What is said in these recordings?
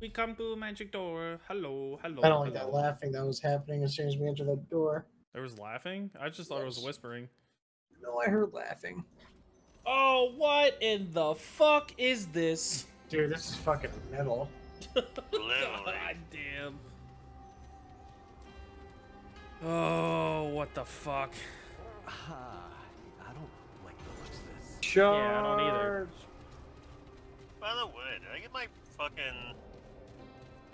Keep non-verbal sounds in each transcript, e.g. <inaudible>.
We come to a magic door. Hello, hello. I don't like that laughing that was happening as soon as we entered the door. There was laughing? I just thought it was whispering. No, I heard laughing. Oh, what in the fuck is this? Dude, this is fucking metal. <laughs> God damn. Oh, what the fuck? Ah, I don't like the looks of this. Charge. Yeah, I don't either. By the way, did I get my fucking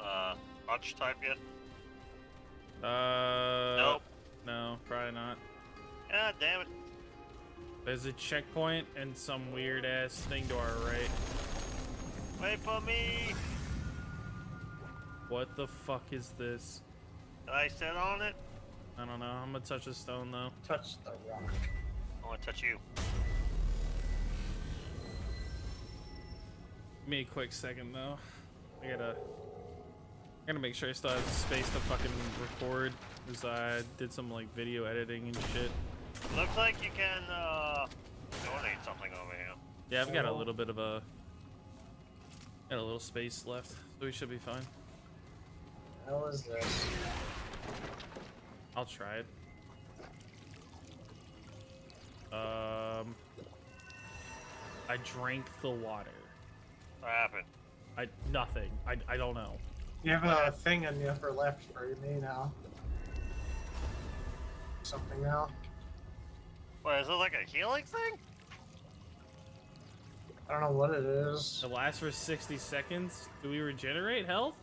uh touch type yet? Uh, nope. No, probably not. God damn it. There's a checkpoint and some weird ass thing to our right. Wait for me. What the fuck is this? Did I sit on it? I don't know. I'm gonna touch a stone though. Touch the rock. I want to touch you. Give me a quick second though. I gotta. I gotta make sure I still have space to fucking record, because I did some like video editing and shit. Looks like you can uh donate something over here. Yeah, I've got a Oh. little bit of a. Got a little space left, so we should be fine. How is this? I'll try it. Um, I drank the water. What happened? I nothing. I I don't know. You have a thing on the upper left for me now. Something now. Wait, is it like a healing thing? I don't know what it is. It lasts for 60 seconds. Do we regenerate health?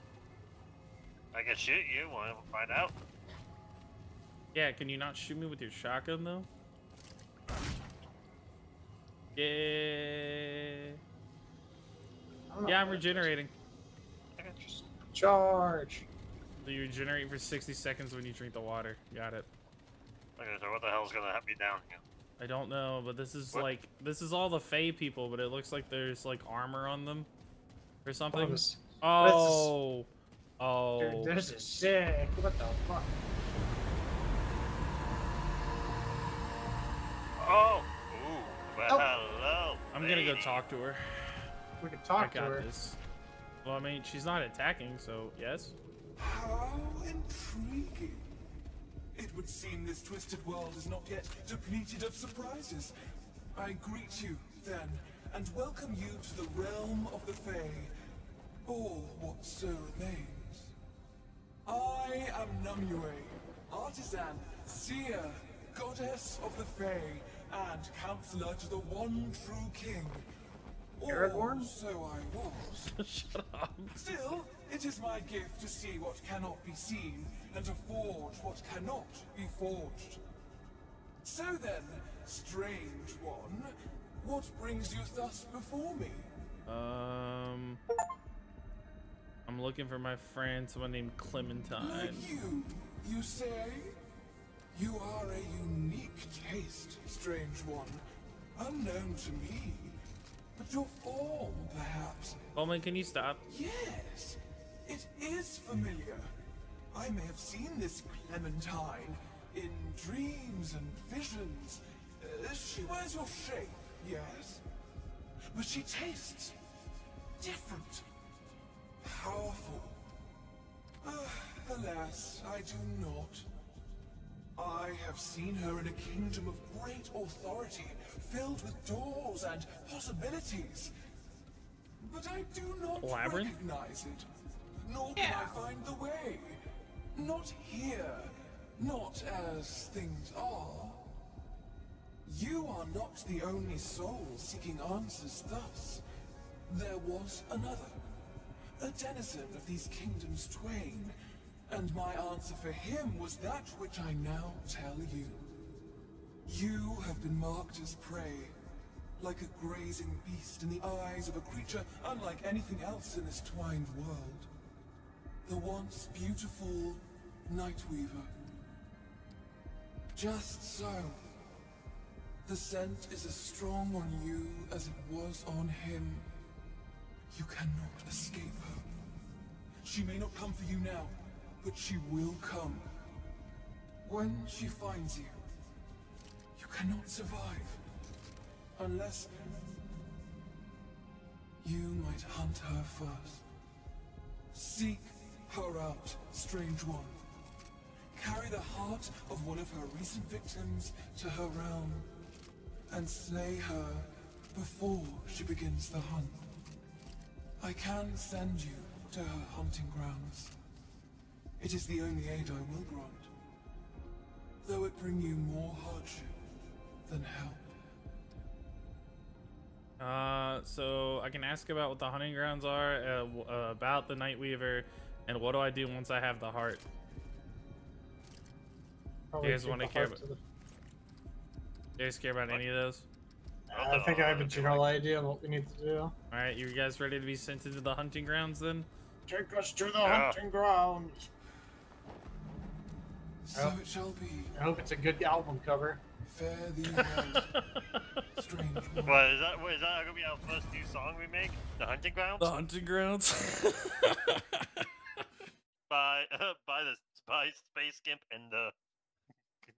I can shoot you. We'll find out? Yeah. Can you not shoot me with your shotgun though? Yeah. Yeah, I'm what it is. regenerating. Okay. Charge. So you regenerate for 60 seconds when you drink the water. Got it. Okay, so what the hell's gonna help me down here? I don't know, but this is What? like this is all the Fey people, but it looks like there's like armor on them or something. Bonus. Oh, oh. Dude, this is sick. What the fuck? Oh. Ooh. Well, Oh. hello. I'm gonna go talk to her. We can I talk to got her. this. Well, I mean, she's not attacking, so yes. How intriguing. It would seem this twisted world is not yet depleted of surprises. I greet you, then, and welcome you to the realm of the Fae, or what so remains. I am Nimue, artisan, seer, goddess of the Fae, and counselor to the one true king. Or Aragorn? so I was. <laughs> Shut up. Still, it is my gift to see what cannot be seen, and to forge what cannot be forged. So then, strange one, what brings you thus before me? Um, I'm looking for my friend, someone named Clementine. Like you, you say? You are a unique taste, strange one, unknown to me. But your form, perhaps, Coleman, can you stop? Yes, it is familiar. I may have seen this Clementine in dreams and visions. Uh, she wears your shape, yes. But she tastes different, powerful. Ah, alas, I do not. I have seen her in a kingdom of great authority, filled with doors and possibilities. But I do not Labyrinth? recognize it, nor can I find the way. Not here, not as things are. You are not the only soul seeking answers thus. There was another, a denizen of these kingdoms twain, and my answer for him was that which I now tell you. You have been marked as prey, like a grazing beast in the eyes of a creature unlike anything else in this twined world. The once beautiful Nightweaver. Just so. The scent is as strong on you as it was on him. You cannot escape her. She may not come for you now, but she will come. When she finds you, you cannot survive. Unless you might hunt her first. Seek her out, strange one. Carry the heart of one of her recent victims to her realm and slay her before she begins the hunt. I can send you to her hunting grounds. It is the only aid I will grant, though it bring you more hardship than help. Uh, so I can ask about what the hunting grounds are, uh, w- uh, about the Night Weaver, and what do I do once I have the heart? Probably You guys wanna care about- the- You guys care about any of those? I think I have a general idea of what we need to do. All right, you guys ready to be sent into the hunting grounds then? Take us to the Yeah. hunting grounds. So Yep. it shall be. I hope it's a good album cover. Fare thee <laughs> well, strange one. What is that? What is that gonna be our first new song we make? The Hunting Grounds The hunting grounds. <laughs> by <laughs> by the by Space Gimp and the.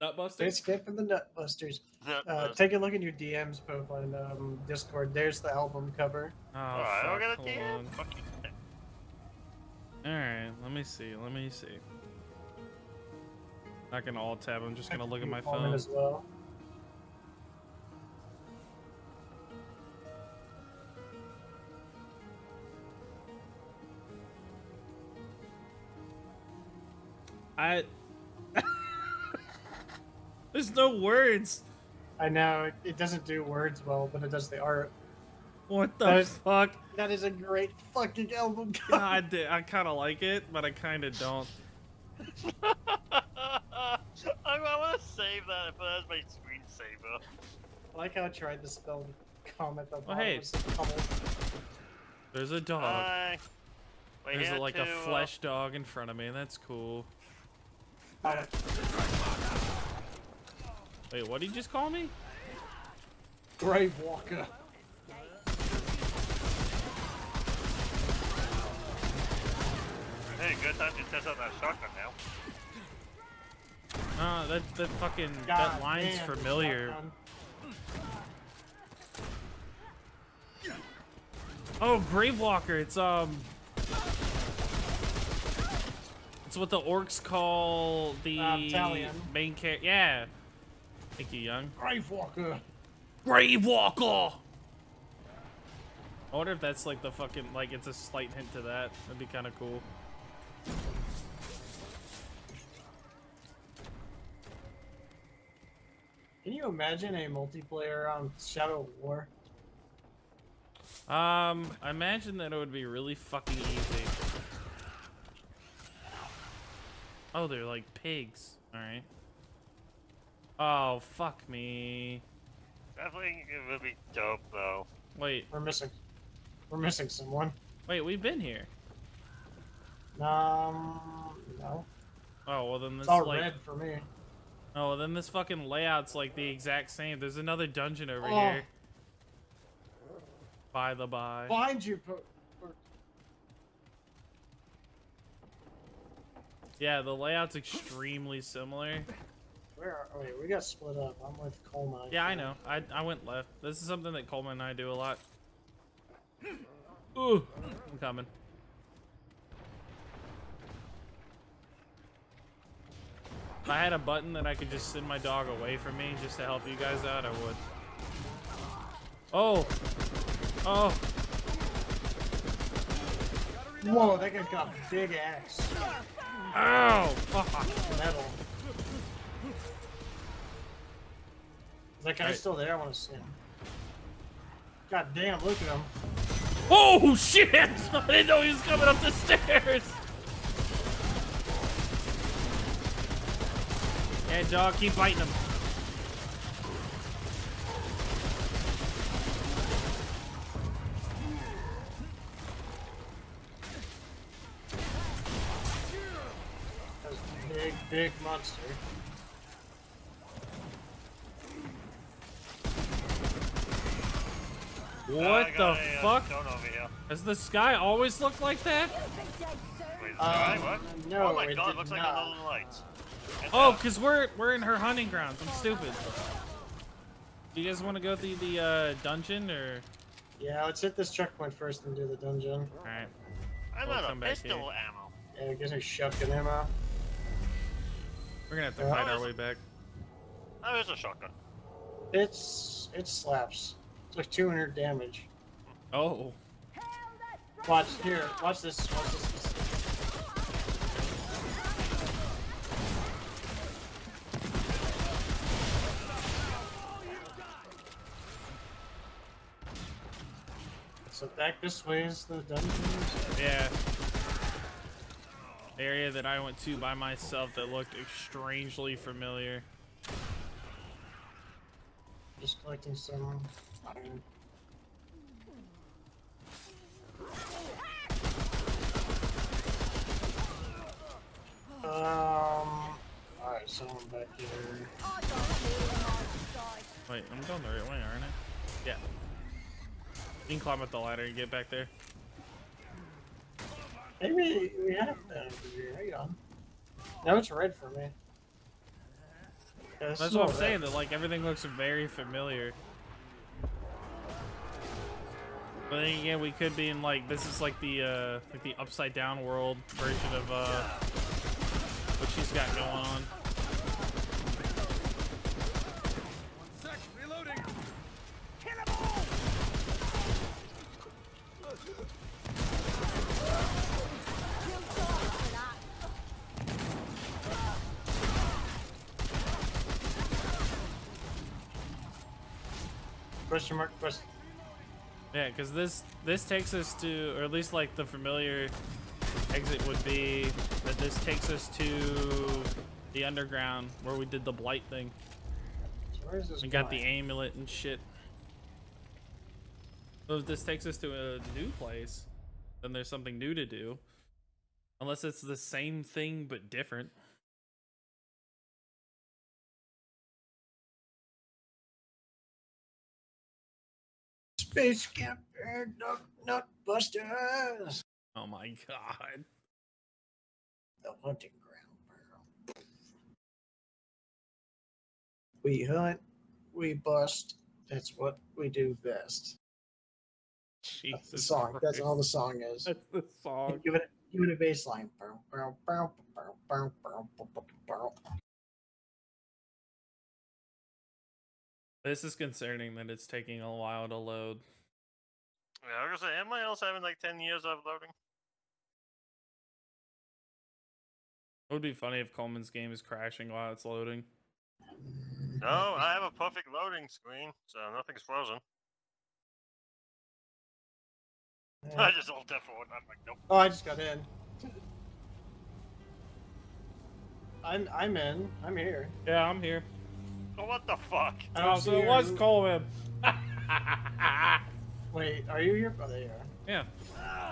Nutbusters. Stay skip and the Nutbusters. the Uh, take a look in your DMs, Pope, on um, Discord. There's the album cover. Oh, Alright, fuck, we're gonna hold do on. Fuck you. All right, let me see. Let me see. Not gonna alt tab. I'm just gonna look at my phone. as well. I. <laughs> There's no words. I know it, it doesn't do words well, but it does the art. What the There's- fuck? That is a great fucking album cover. God, da- I kind of like it, but I kind of don't. <laughs> I, I want to save that and put that as my screensaver. I like how I tried to spell comment up. Oh, hey. There's a dog. Hi. We're There's a, like to, a uh, flesh dog in front of me. That's cool. Wait, what did you just call me? Grave Walker. Hey, good time to test out that shotgun now. Uh, that that fucking God that line's damn, familiar. Oh, Gravewalker. It's um. It's what the orcs call the Uh, main character. Yeah. Thank you, Young. Grave Walker. Gravewalker. I wonder if that's like the fucking like it's a slight hint to that. That'd be kind of cool. Can you imagine a multiplayer on Shadow of War? Um, I imagine that it would be really fucking easy. Oh, they're like pigs. All right. Oh, fuck me. Definitely, it would be dope though. Wait, We're missing. We're missing someone. wait, we've been here. Um, no. Oh, well then this It's all like red for me. Oh, well, then this fucking layout's like the exact same. There's another dungeon over Oh. here. By the by. Behind you, Yeah, the layout's extremely similar. Where are? Wait, we got split up. I'm with Coleman. Yeah, I know. I I went left. This is something that Coleman and I do a lot. Ooh, I'm coming. If I had a button that I could just send my dog away from me just to help you guys out, I would. Oh! Oh! Whoa, that guy's got big axe. Ow! Fuck! Metal. Is that guy Right. still there? I want to see him. God damn, look at him. Oh shit! <laughs> I didn't know he was coming up the stairs! Yeah, dog, keep biting him. That's a big, big monster. What I the a, uh, fuck? stone over here. Does the sky always look like that? Wait, Um, sky, what? no, oh my it god, did it looks like not. a little lights. And, Oh, uh, cause we're we're in her hunting grounds. I'm stupid. Do you guys want to go through the uh, dungeon or? Yeah, let's hit this checkpoint first and do the dungeon. All right. I'm We'll out of pistol here. ammo. Yeah, it gives shotgun ammo. We're gonna have to Yeah. fight our way back. Oh, there's a shotgun. It's it slaps. It's like 200 damage. Oh, Watch here. Watch this. Watch this. So back this way is the dungeons. yeah. Area that I went to by myself that looked strangely familiar. Just collecting some iron. Um. Alright, someone back here. Wait, I'm going the right way, aren't I? Yeah. You can climb up the ladder and get back there. Maybe we have that over here. Hang on. Now it's red for me. Yeah, That's what I'm saying. That like everything looks very familiar. But then again, we could be in like this is like the uh like the upside down world version of uh what she's got going on. Question mark? Question. Yeah, because this this takes us to, or at least like the familiar exit would be that this takes us to the underground where we did the blight thing. So where is this? We got the amulet and shit. So if this takes us to a new place, then there's something new to do. Unless it's the same thing but different. Space Camp Air Nut Nut Busters. Oh my god. The hunting ground, bro. We hunt, we bust. That's what we do best. Jesus. That's the song. Christ. That's all the song is. That's the song. Give it, give it a bass line. This is concerning that it's taking a while to load. Yeah, I was gonna say, am I else having like 10 years of loading? It would be funny if Coleman's game is crashing while it's loading. No, I have a perfect loading screen, so nothing's frozen. I just hold F4 and I'm like, nope. Oh, I just got in. I'm I'm in. I'm here. Yeah, I'm here. Oh, what the fuck? I don't Oh, see so it was your- Coleman. <laughs> <laughs> Wait, are you here? Oh, there you are. yeah.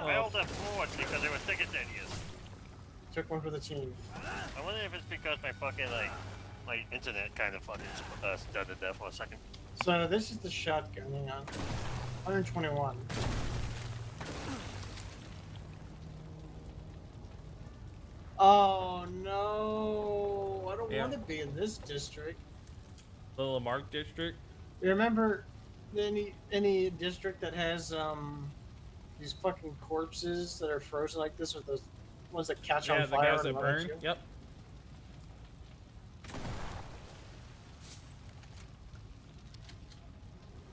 I held F4 because they were thinking 10 years. Took one for the team. I wonder if it's because my fucking, like, my internet kind of fucking uh, started there for a second. So this is the shotgun. Hang on. 121. Oh no! I don't Yeah. want to be in this district. The Lamarck district. You remember any any district that has um these fucking corpses that are frozen like this, or those ones that catch yeah, on the fire? guys that burn. you? Yep.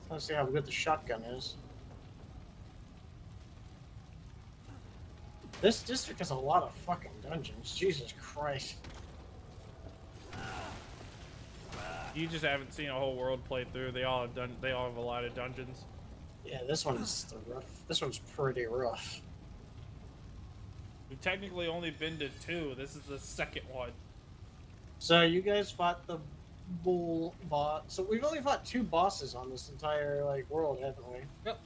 Let's see how good the shotgun is. This district has a lot of fucking dungeons. Jesus Christ. You just haven't seen a whole world play through. They all have done. They all have a lot of dungeons. Yeah, this one's the rough. This one's pretty rough. We've technically only been to two. This is the second one. So you guys fought the bull boss. So we've only fought two bosses on this entire like world, haven't we? Yep.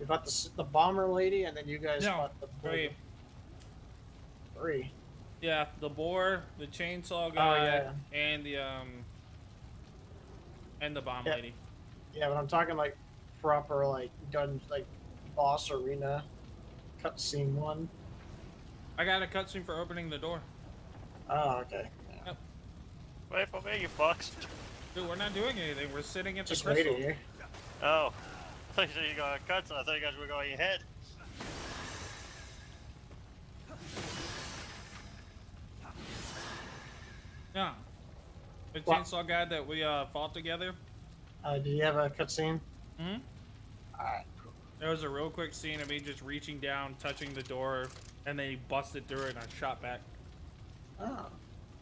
We fought the the bomber lady, and then you guys No, fought the bull- Three. Three. Yeah, the boar, the chainsaw Oh, guy, yeah. and the um, and the bomb Yeah. lady. Yeah, but I'm talking like proper like done like boss arena cutscene one. I got a cutscene for opening the door. Oh, okay. Wait for me, you fucks. Dude, we're not doing anything. We're sitting at the Just crystal. waiting here. Oh thought you said you got cuts, so I thought you guys were going to. Yeah. The what? chainsaw guy that we uh, fought together. Uh, did you have a cutscene? Mm hmm. Alright. There was a real quick scene of me just reaching down, touching the door, and they busted through it, and I shot back. Oh.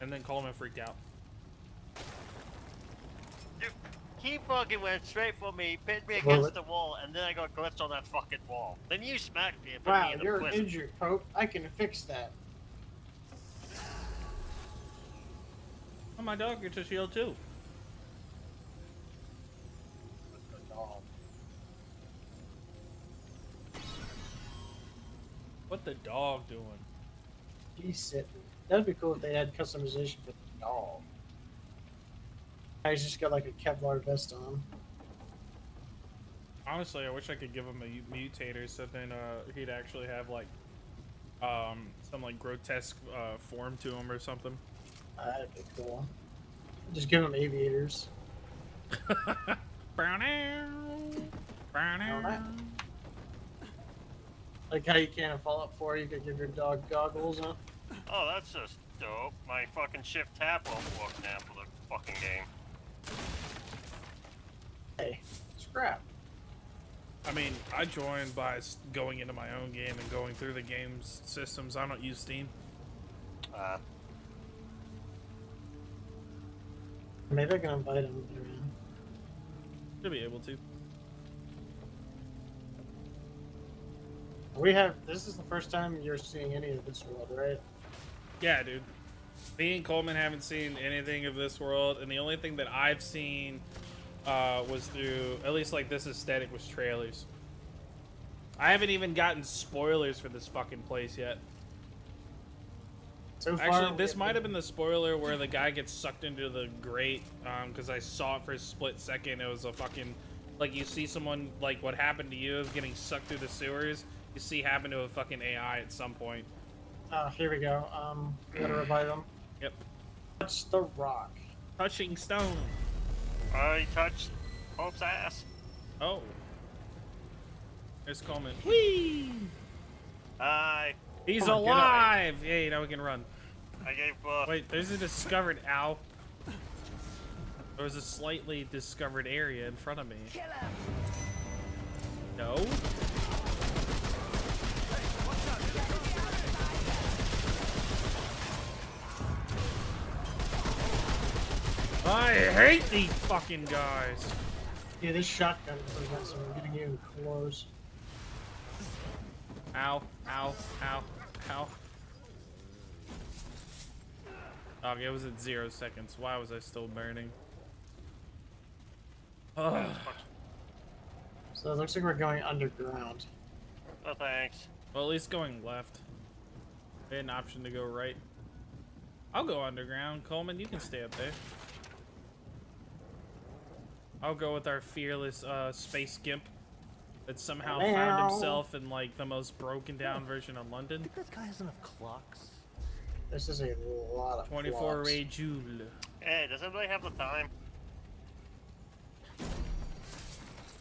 And then Coleman freaked out. He fucking went straight for me, pinned me against it- the wall, and then I got glitched on that fucking wall. Then you smacked me and put Wow, me in the you're prison. injured, Pope. I can fix that. Oh, my dog gets a shield too. What the dog doing? He's sitting. That'd be cool if they had customization for the dog. He's just got like a Kevlar vest on. Honestly, I wish I could give him a mutator so then uh, he'd actually have like um, some like grotesque uh, form to him or something. That'd be cool. Just give him aviators. <laughs> Brown Alright. Like how you can't in up 4, you could give your dog goggles. Huh? Oh, that's just dope. My fucking shift tap won't work now for the fucking game. Hey, scrap. I mean, I joined by going into my own game and going through the game's systems. I don't use Steam. Uh, Maybe I can invite him. around. Should be able to. We have. This is the first time you're seeing any of this world, right? Yeah, dude. Me and Coleman haven't seen anything of this world, and the only thing that I've seen uh, was through, at least like this aesthetic, was trailers. I haven't even gotten spoilers for this fucking place yet. So Actually, this might have been the spoiler where the guy gets sucked into the grate, because I saw it for a split second. It was a fucking, like you see someone, like what happened to you of getting sucked through the sewers, you see happen to a fucking AI at some point. Oh, here we go. Um, we gotta revive him. Yep. Touch the rock. Touching stone. I touched Hope's ass. Oh. It's Coleman. Whee! I He's Come on, get alive! Yay, now we can run. I gave birth. Wait, there's a discovered ow. There was a slightly discovered area in front of me. No? I hate these fucking guys. Yeah, this shotgun prevents him from getting even close. Ow, ow, ow, ow. Oh, it was at zero seconds. Why was I still burning? Ugh. So it looks like we're going underground. No thanks. Well, at least going left. I had an option to go right. I'll go underground. Coleman, you can stay up there. I'll go with our fearless uh, space gimp that somehow found himself in like the most broken down version of London. Think this guy has enough clocks? This is a lot of 24 clocks. Ray Joule. Hey, does anybody have the time?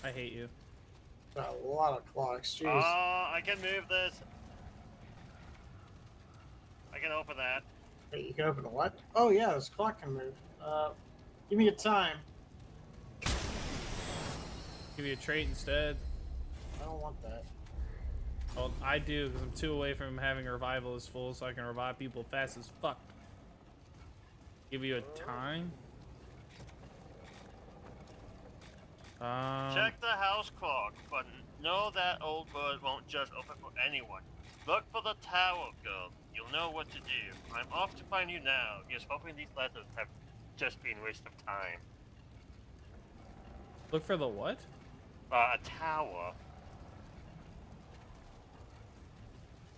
I hate you. A lot of clocks. Jeez. Oh, I can move this. I can open that. Wait, you can open a what? Oh yeah, this clock can move. Uh, give me a time. Give you a trait instead. I don't want that. Well, I do because I'm two away from having revival as full, so I can revive people fast as fuck. Give you a time. Um, Check the house clock, but know that old bird won't just open for anyone. Look for the tower, girl. You'll know what to do. I'm off to find you now. Just hoping these letters have just been a waste of time. Look for the what? Uh, a tower.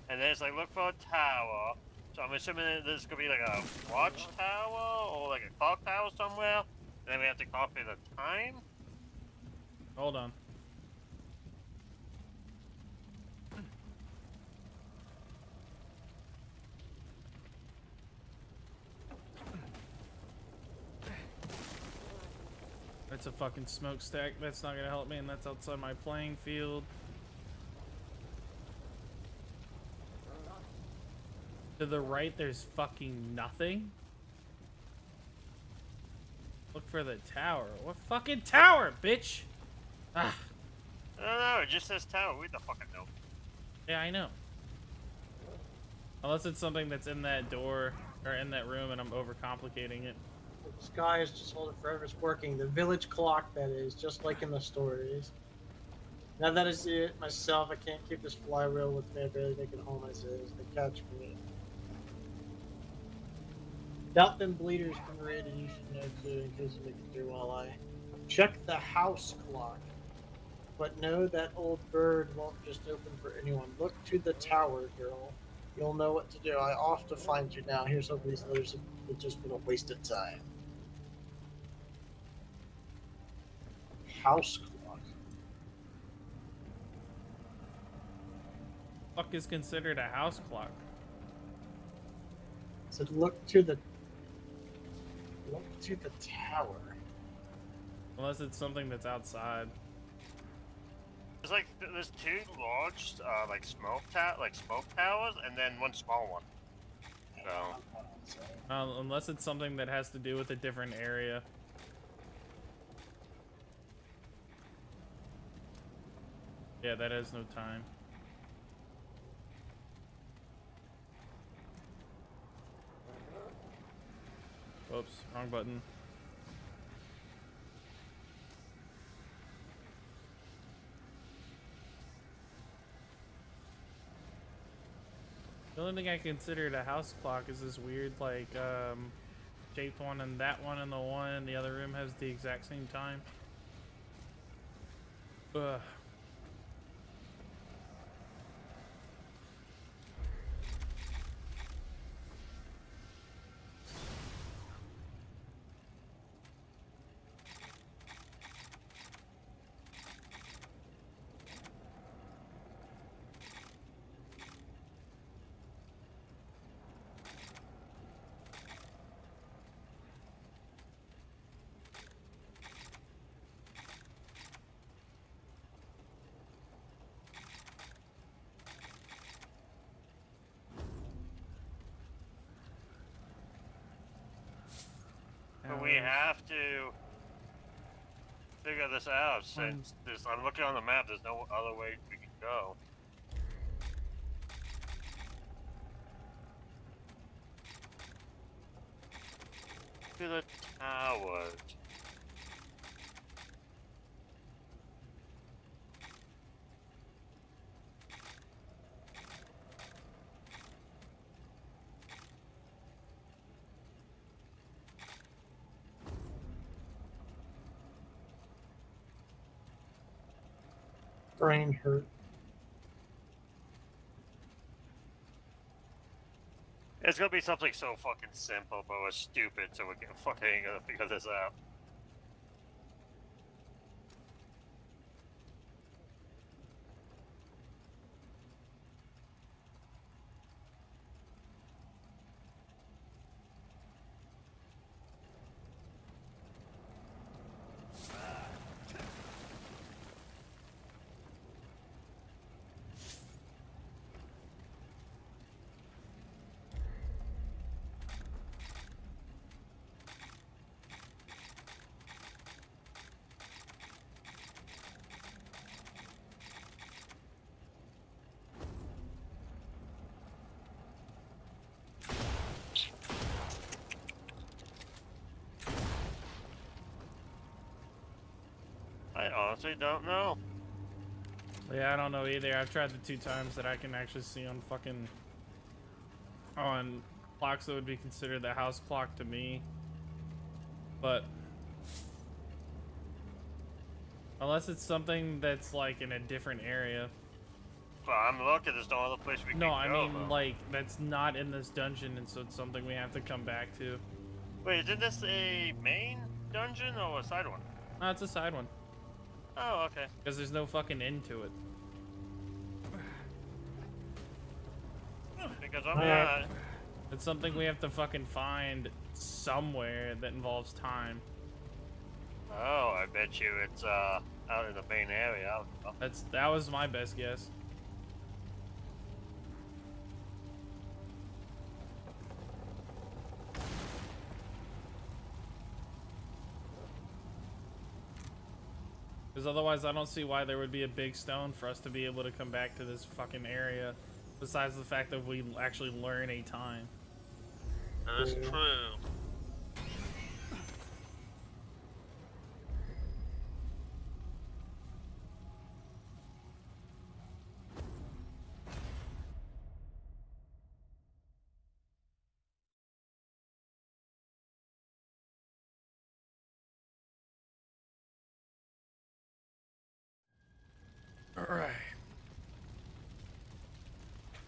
And then it's like, look for a tower. So I'm assuming that there's gonna be like a watchtower or like a clock tower somewhere. And then we have to copy the time. Hold on. That's a fucking smokestack. That's not gonna help me, and that's outside my playing field. To the right, there's fucking nothing. Look for the tower. What fucking tower, bitch? Ah, I don't know. It just says tower. We the fucking know. yeah, I know. Unless it's something that's in that door or in that room and I'm overcomplicating it. The sky is just holding forever. It's working. The village clock, that is, just like in the stories. Now that I see it myself, I can't keep this flywheel with me. I barely make it home as is. They catch me. Doubt them bleeders can read, and you should know too, in case make it through while I check the house clock. But know that old bird won't just open for anyone. Look to the tower, girl. You'll know what to do. I off to find you now. Here's hoping these others have just been a waste of time. House clock. Fuck is considered a house clock? So look to the look to the tower. Unless it's something that's outside. There's like there's two large uh, like smoke ta- like smoke towers, and then one small one. So Um, unless it's something that has to do with a different area. Yeah, that has no time. Oops, wrong button. The only thing I considered a house clock is this weird, like, um, shaped one, and that one and the one in the other room has the exact same time. Ugh. But we have to figure this out since there's, I'm looking on the map. There's no other way we can go. To the towers. Brain hurt. It's gonna be something so fucking simple, but we're stupid, so we're gonna fucking figure this out. I honestly don't know. Yeah, I don't know either. I've tried the two times that I can actually see on fucking on clocks that would be considered the house clock to me. But unless it's something that's like in a different area. But I'm looking. There's no other place we No, can I go. mean though. like that's not in this dungeon and so it's something we have to come back to. Wait, isn't this a main dungeon or a side one? No, it's a side one. Oh, okay. Because there's no fucking end to it. Because I'm Alright. not. It's something we have to fucking find somewhere that involves time. Oh, I bet you it's uh out in the main area. I don't know. That's that was my best guess. Because otherwise, I don't see why there would be a big stone for us to be able to come back to this fucking area. Besides the fact that we actually learn a time. That's true.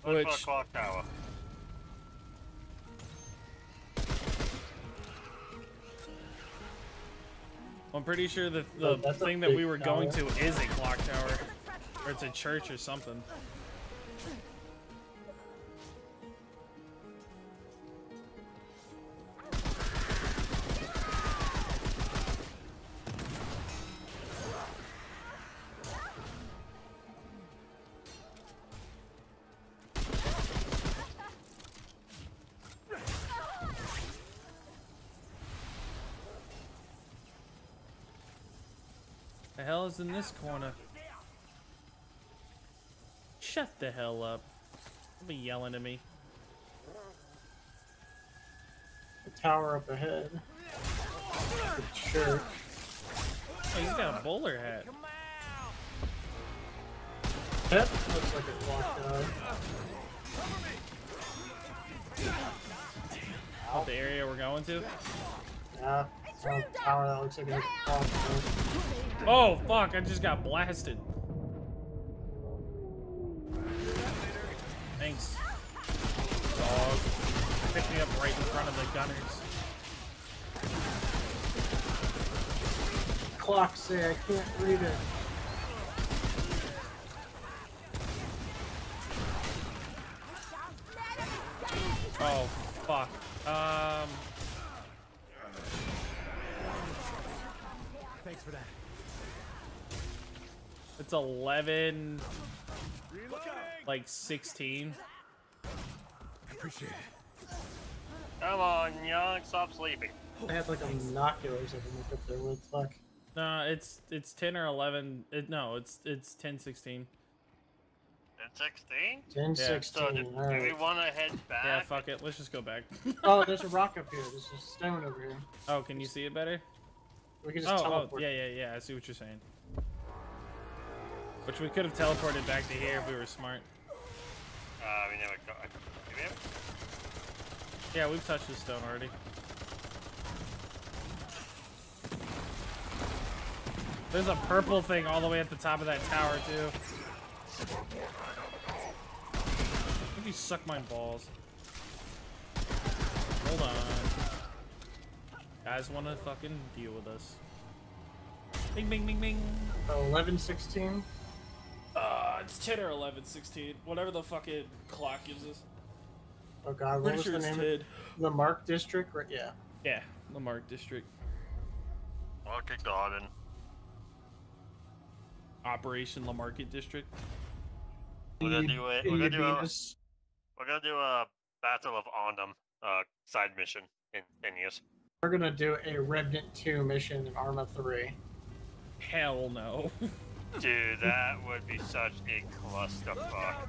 Look for a clock tower. I'm pretty sure that Oh, the that's a thing that we big were going to is a clock tower. Or it's a church or something. The hell is in this corner? Shut the hell up. Don't be yelling at me. The tower up ahead. The church. Oh, he's got a bowler hat. That looks like a clock tower. What, the area we're going to? Yeah. Oh, tower that looks like a clock. Oh, fuck, I just got blasted. Thanks. Dog. Pick me up right in front of the gunners. Clocks say I can't read it. 11, like 16. Appreciate it. Come on, young, stop sleeping. I had like a binoculars I can look up there with. Fuck. No, it's it's 10 or 11. It, no, it's it's 10, 16. At 16? 10, Yeah. 16. So do, do we want to head back? Yeah, fuck it. Let's just go back. <laughs> Oh, there's a rock up here. There's a stone over here. oh, can you see it better? We can just Oh, oh, yeah, yeah, yeah. I see what you're saying. Which we could have teleported back to here if we were smart. Uh, we never got. Did we ever? Yeah, we've touched this stone already. There's a purple thing all the way at the top of that tower, too. Maybe suck my balls. Hold on. Guys want to fucking deal with us. Bing, bing, bing, bing. Oh, 11, 16. Uh, it's 10 or 11, 16. Whatever the fucking clock gives us. Oh god, what Pretty was sure the name? 10. Of the Mark District? Right, yeah. Yeah, Lamarck District. Market Garden. Operation Lamarcket District. We're gonna do it. We're gonna do a. We're gonna do a Battle of Arnhem uh, side mission in ten. We're gonna do a Revenant 2 mission in Arma 3. Hell no. <laughs> Dude, that would be such a clusterfuck.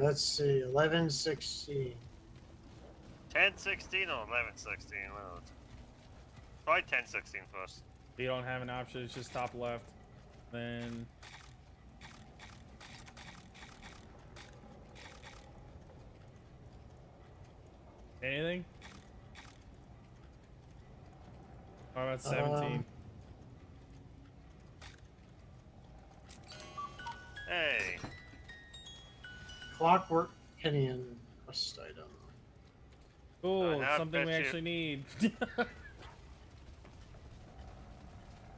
Alright, let's see. 11, 16. 10, 16 or 11, 16. Well, it's- Probably 10, 16 first. You don't have an option, it's just top left. Then. Anything? How about 17? Um, Hey, Clockwork Pinion quest item. Cool, now I something we you- actually need. <laughs> I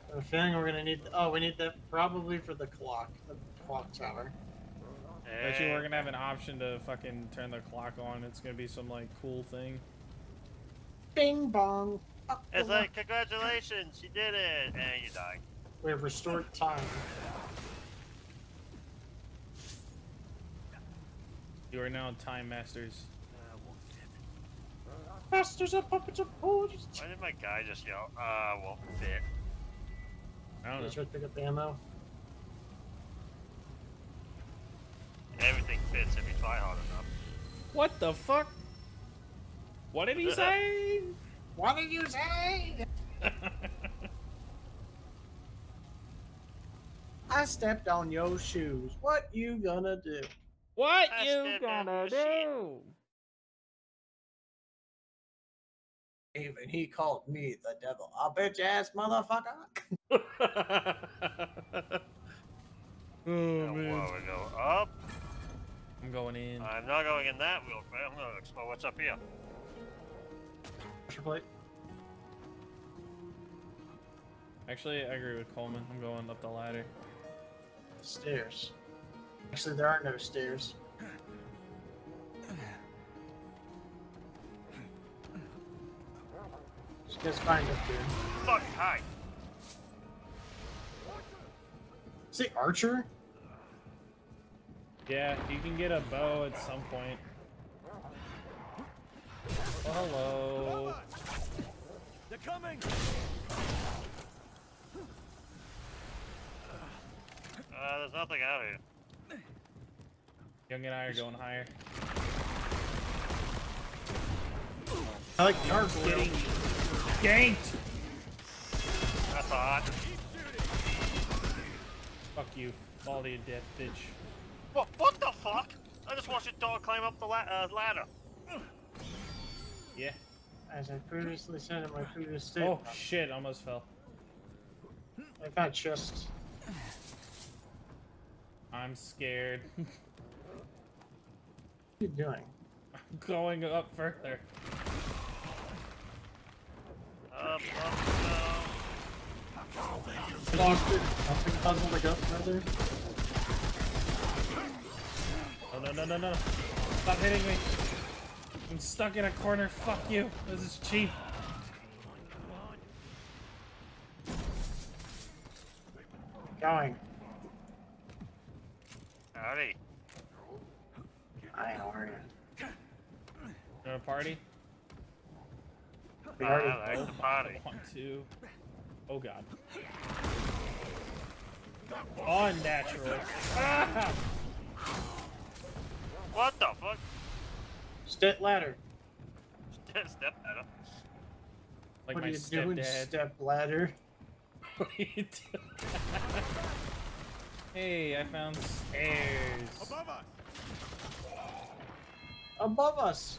have a feeling we're gonna need. Oh, we need that probably for the clock, the clock tower. Bet you we're gonna have an option to fucking turn the clock on. It's gonna be some like cool thing. Bing bong. Up It's like, congratulations, you did it, and you die. we have restored time. You are now time masters. Uh, won't fit. Masters of puppets of poets. Why did my guy just yell, uh, won't fit? I don't Let's know. try to pick up ammo. Everything fits if you try hard enough. What the fuck? What did he <laughs> say? What did you say? <laughs> I stepped on your shoes. What you gonna do? What I you gonna do? Even he called me the devil. A bitch ass motherfucker. <laughs> oh man. whoa, we go up. I'm going in. I'm not going in that wheel. I'm gonna explore what's up here. Pressure plate. Actually, I agree with Coleman. I'm going up the ladder. Stairs. Actually, there are no stairs. Just guys find up here. Fuck, hi. See Archer? Yeah, you can get a bow at some point. Oh, hello. They're coming! Uh, there's nothing out here. Young and I are going higher. I like gargoyle. Ganked! That's hot. Fuck you. Baldy of death, bitch. What, what the fuck? I just watched a dog climb up the la- uh, ladder. Yeah. As I previously said in my previous Oh shit, almost fell. I found chest. I'm scared. <laughs> What are you doing? I'm going up further. Up, up, down. Lost it. Something puzzle to go further. Oh no no no no! Stop hitting me! I'm stuck in a corner. Fuck you. This is cheap. Going. I are you? You want a party? We already I like the party. One, two. Oh god. Unnatural. Ah! <laughs> What the fuck? Step ladder. Step ladder. Like what my are you doing, stepdad. step ladder? <laughs> What are you doing? hey, I found stairs. Above us! Above us.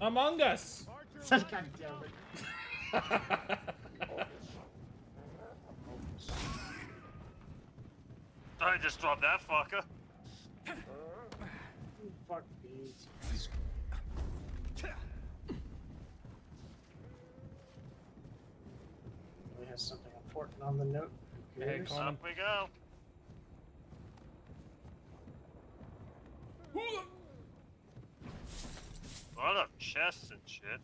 Among Us. God damn it. <laughs> I just dropped that fucker. Fuck these. We have something important on the note. Who Hey, cares? Up we go. A lot of chests and shit.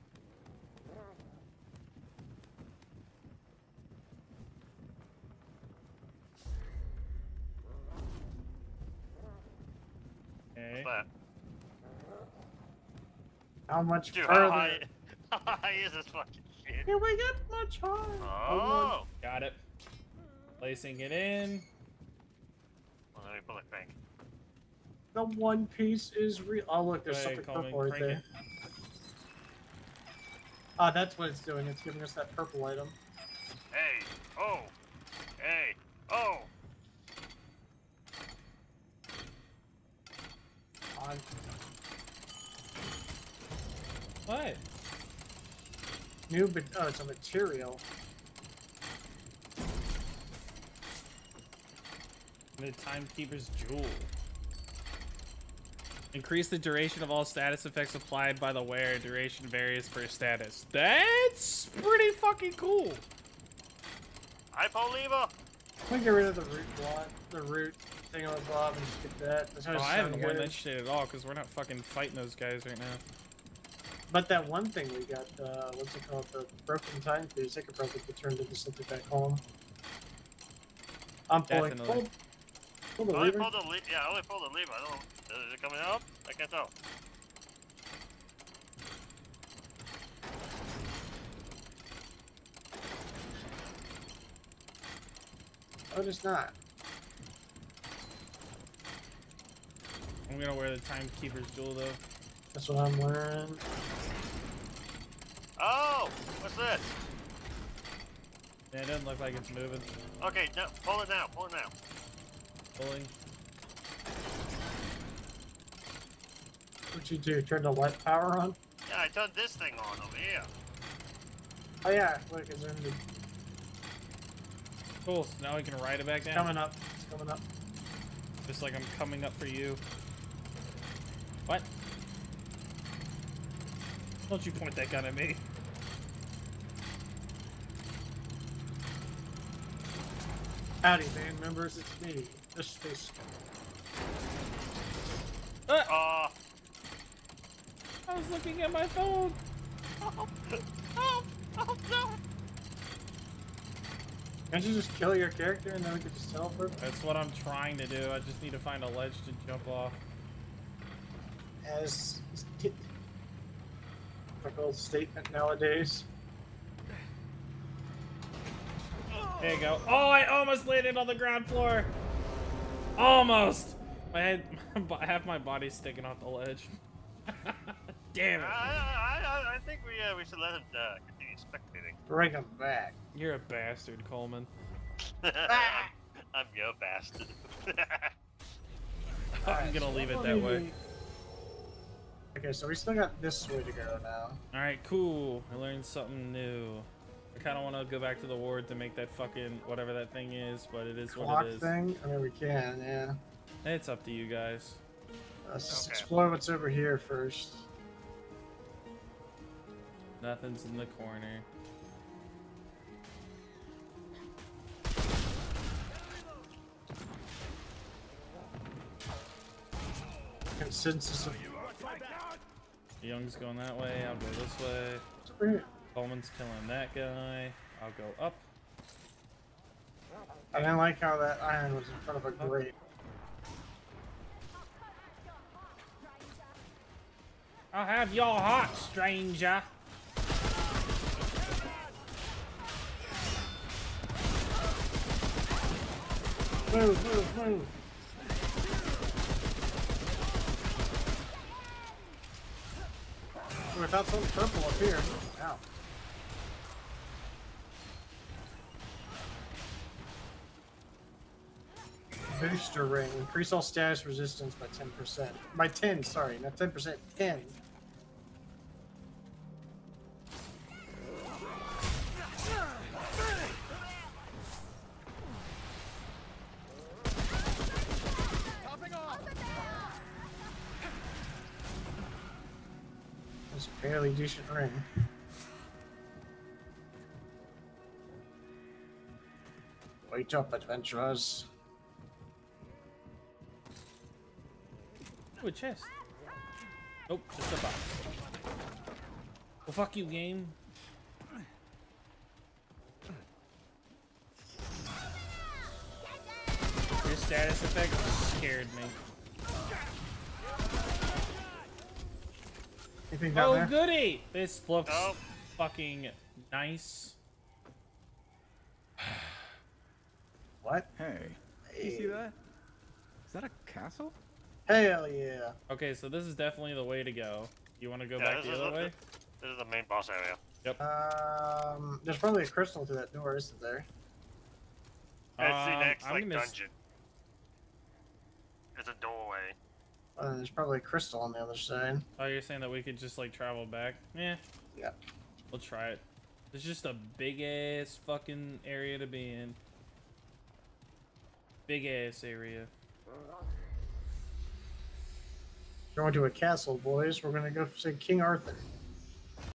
Okay. But How much dude, further? how high, <laughs> how high is this fucking shit? Can we get much higher? Oh, Got it. Placing it in. well, let me pull it back. The one piece is real. Oh look, there's Hey, something purple right there. it. Ah, that's what it's doing. It's giving us that purple item. Hey, oh, hey, oh. On. What? New, but oh, it's a material. The Timekeeper's Jewel. Increase the duration of all status effects applied by the wearer. Duration varies per status. That's pretty fucking cool. I pull lever. Can we get rid of the root block, the root thingamabob and just get that? That's how Oh, I haven't won good. that shit at all because we're not fucking fighting those guys right now. But that one thing we got, uh, what's it called? The broken time piece. I could probably get turned into something back home. I'm pulling. Definitely. Pull, pull the I only lever. pull the le- yeah, I only pull the lever. I don't. Is it coming up? I can't tell. Oh, it's not. I'm gonna wear the timekeeper's jewel though. That's what I'm wearing. Oh, what's this? Yeah, it doesn't look like it's moving. Okay, no, pull it now. Pull it now. Pulling. What you do? Turn the light power on? Yeah, I turned this thing on over here. Oh yeah, look, it's in the, Cool. So now we can ride it back it's down. coming up. It's coming up. Just like I'm coming up for you. What? Don't you point that gun at me. Howdy, band members. It's me, the space. Ah, Uh, I was looking at my phone. oh, oh, oh no! Can't you just kill your character and then we can just teleport? That's what I'm trying to do. I just need to find a ledge to jump off. As typical statement nowadays. There you go. Oh, I almost landed on the ground floor. Almost. My head, <laughs> half my body's sticking off the ledge. <laughs> Damn I, it. I, I, I think we uh, we should let him uh, continue spectating. Bring him back. You're a bastard, Coleman. <laughs> I'm, I'm your bastard. <laughs> I'm gonna leave it that way. Okay, so we still got this way to go now. Alright, cool. I learned something new. I kind of want to go back to the ward to make that fucking whatever that thing is, but it is what Clock it is. thing? I mean, we can, yeah. It's up to you guys. Let's Okay. explore what's over here first. Nothing's in the corner. Consensus of you. Young's going that way. I'll go this way. what's. Coleman's killing that guy. I'll go up. I didn't like how that iron was in front of a grate. I'll have your heart, stranger. Move, move, move. I found something purple up here. Ow. Booster ring. Increase all status resistance by 10%. By 10, sorry, not 10%, 10. Decent ring. Wait up, adventurers. Ooh, a chest. Nope, just a box. Well, fuck you, game. Your status effect scared me. Anything down Oh, there? goody! This looks Oh. fucking nice. <sighs> What? Hey, you see that? Is that a castle? Hell yeah. Okay, so this is definitely the way to go. You want to go Yeah, back the other the- way? This is the main boss area. Yep. Um, there's probably a crystal to that door, isn't there? It's the Um, next I'm like gonna dungeon. It's a doorway. Uh, there's probably a crystal on the other side. Oh, you're saying that we could just like travel back? Yeah. Yeah. We'll try it. It's just a big ass fucking area to be in. Big ass area. Going to a castle, boys. We're gonna go see King Arthur.